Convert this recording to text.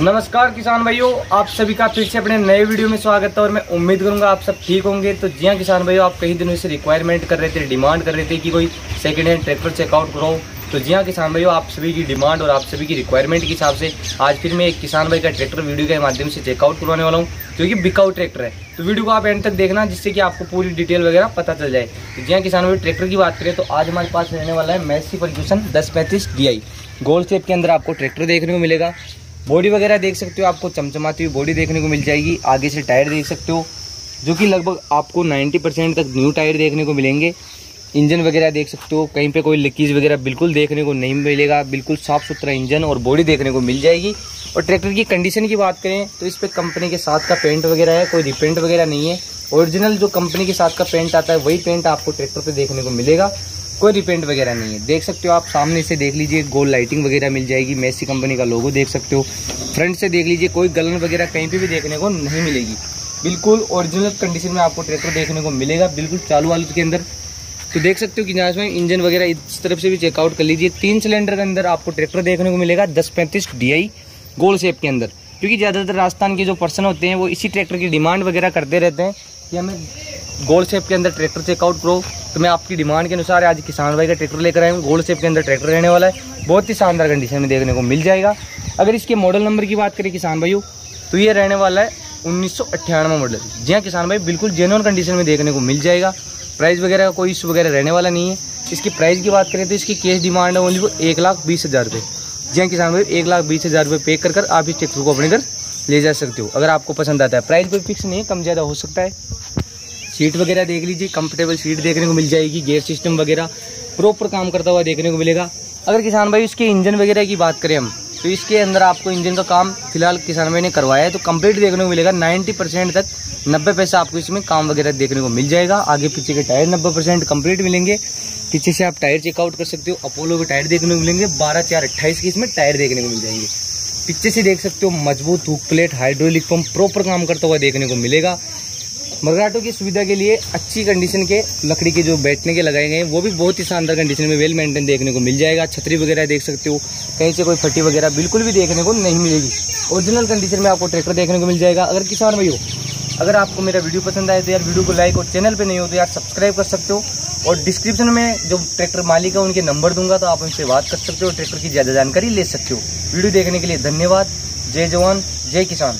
नमस्कार किसान भाइयों, आप सभी का फिर से अपने नए वीडियो में स्वागत है और मैं उम्मीद करूँगा आप सब ठीक होंगे। तो जी हाँ किसान भाइयों, आप कई दिनों से रिक्वायरमेंट कर रहे थे डिमांड कर रहे थे कि कोई सेकंड हैंड ट्रैक्टर चेकआउट कराओ तो जी हाँ किसान भाइयों, आप सभी की डिमांड और आप सभी की रिक्वायरमेंट के हिसाब से आज फिर मैं एक किसान भाई का ट्रैक्टर वीडियो के माध्यम से चेकआउट करवाने वाला हूँ, जो कि बिकाउ ट्रैक्टर है। तो वीडियो को आप एंड तक देखना, जिससे कि आपको पूरी डिटेल वगैरह पता चल जाए। तो जी हाँ किसान भाई ट्रैक्टर की बात करें तो आज हमारे पास रहने वाला है मैसी फर्ग्यूसन दस पैंतीस डी गोल शेप के अंदर आपको ट्रैक्टर देखने को मिलेगा। बॉडी वगैरह देख सकते हो, आपको चमचमाती हुई बॉडी देखने को मिल जाएगी, आगे से टायर देख सकते हो, जो कि लगभग आपको 90 परसेंट तक न्यू टायर देखने को मिलेंगे। इंजन वगैरह देख सकते हो, कहीं पे कोई लीकेज वगैरह बिल्कुल देखने को नहीं मिलेगा, बिल्कुल साफ़ सुथरा इंजन और बॉडी देखने को मिल जाएगी। और ट्रैक्टर की कंडीशन की बात करें तो इस पर कंपनी के साथ का पेंट वगैरह है, कोई रिपेंट वगैरह नहीं है। ओरिजिनल जो कंपनी के साथ का पेंट आता है, वही पेंट आपको ट्रैक्टर पर देखने को मिलेगा। कोई रिपेंट वगैरह नहीं है। देख सकते हो आप, सामने से देख लीजिए, गोल लाइटिंग वगैरह मिल जाएगी मेसी कंपनी का लोगो देख सकते हो। फ्रंट से देख लीजिए, कोई गलन वगैरह कहीं पे भी देखने को नहीं मिलेगी। बिल्कुल ओरिजिनल कंडीशन में आपको ट्रैक्टर देखने को मिलेगा, बिल्कुल चालू वालू के अंदर। तो देख सकते हो कि जहाँ में इंजन वगैरह इस तरफ़ से भी चेकआउट कर लीजिए। तीन सिलेंडर के अंदर आपको ट्रैक्टर देखने को मिलेगा, दस पैंतीस डी गोल शेप के अंदर। क्योंकि ज़्यादातर राजस्थान के जो पर्सन होते हैं, वो इसी ट्रैक्टर की डिमांड वगैरह करते रहते हैं कि हमें गोल शेप के अंदर ट्रैक्टर चेकआउट करो। तो मैं आपकी डिमांड के अनुसार आज किसान भाई का ट्रैक्टर लेकर आया हूँ। गोल्ड शेप के अंदर ट्रैक्टर रहने वाला है। बहुत ही शानदार कंडीशन में देखने को मिल जाएगा। अगर इसके मॉडल नंबर की बात करें किसान भाइयों तो ये रहने वाला है उन्नीस सौ अट्ठानवे मॉडल जी हाँ किसान भाई, बिल्कुल जेनुअन कंडीशन में देखने को मिल जाएगा। प्राइस वगैरह का कोई इशू वगैरह रहने वाला नहीं है। इसकी प्राइस की बात करें तो इसकी कैश डिमांड है ओनली वो एक लाख बीस हज़ार रुपये जी हाँ किसान भाई, एक लाख बीस हज़ार रुपये पे कर कर आप इस ट्रैक्टर को अपने घर ले जा सकते हो। अगर आपको पसंद आता है। प्राइस कोई फिक्स नहीं है, कम ज़्यादा हो सकता है। सीट वगैरह देख लीजिए कंफर्टेबल सीट देखने को मिल जाएगी गेयर सिस्टम वगैरह प्रॉपर काम करता हुआ देखने को मिलेगा। अगर किसान भाई इसके इंजन वगैरह की बात करें हम तो इसके अंदर आपको इंजन का काम फ़िलहाल किसान भाई ने करवाया है तो कंप्लीट देखने को मिलेगा। 90 परसेंट तक 90 पैसा आपको इसमें काम वगैरह देखने को मिल जाएगा। आगे पीछे के टायर 90 परसेंट कंप्लीट मिलेंगे। पीछे से आप टायर चेकआउट कर सकते हो अपोलो के टायर देखने को मिलेंगे। बारह चार अट्ठाईस के इसमें टायर देखने को मिल जाएँगे। पीछे से देख सकते हो मज़बूत hook plate hydraulic pump proper काम करता हुआ देखने को मिलेगा। मरघाटों की सुविधा के लिए अच्छी कंडीशन के, लकड़ी के जो बैठने के लगाए गए हैं, वो भी बहुत ही शानदार कंडीशन में वेल मेंटेन देखने को मिल जाएगा। छतरी वगैरह देख सकते हो। कहीं से कोई फटी वगैरह बिल्कुल भी देखने को नहीं मिलेगी। ओरिजिनल कंडीशन में आपको ट्रैक्टर देखने को मिल जाएगा। अगर किसान भाई हो अगर आपको मेरा वीडियो पसंद आए तो यार वीडियो को लाइक और चैनल पर नहीं हो तो यार सब्सक्राइब कर सकते हो। और डिस्क्रिप्शन में जो ट्रैक्टर मालिक है, उनके नंबर दूँगा तो आप उनसे बात कर सकते हो ट्रैक्टर की ज़्यादा जानकारी ले सकते हो। वीडियो देखने के लिए धन्यवाद। जय जवान, जय किसान।